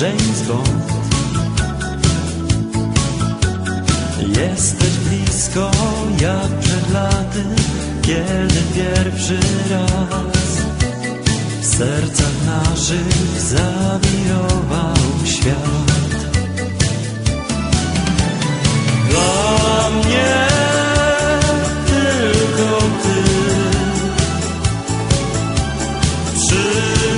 James Bond Jesteś blisko jak przed laty Kiedy pierwszy raz W sercach naszych zawirował świat. Dla mnie tylko ty. Przy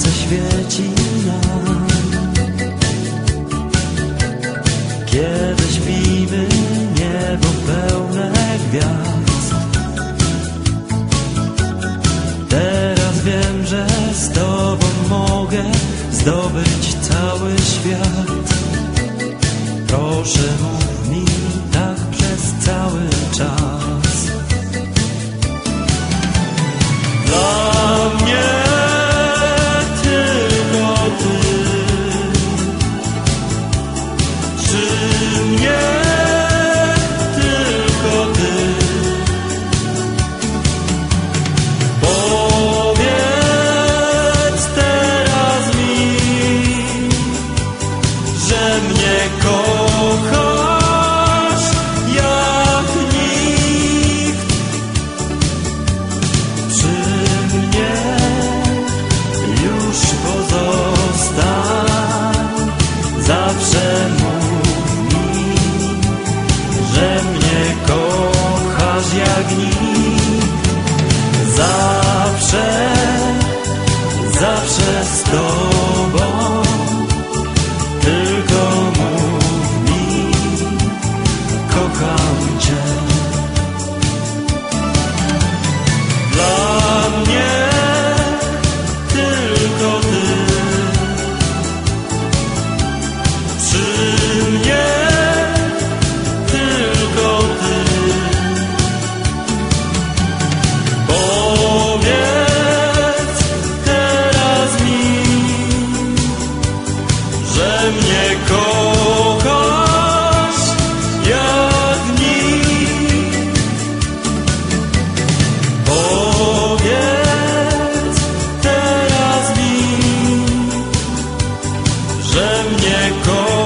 słońce świeci nam. Kiedy śpimy, niebo pełne gwiazd. Teraz wiem, że z Tobą mogę zdobyć cały świat. Proszę mów mi że mnie kochasz.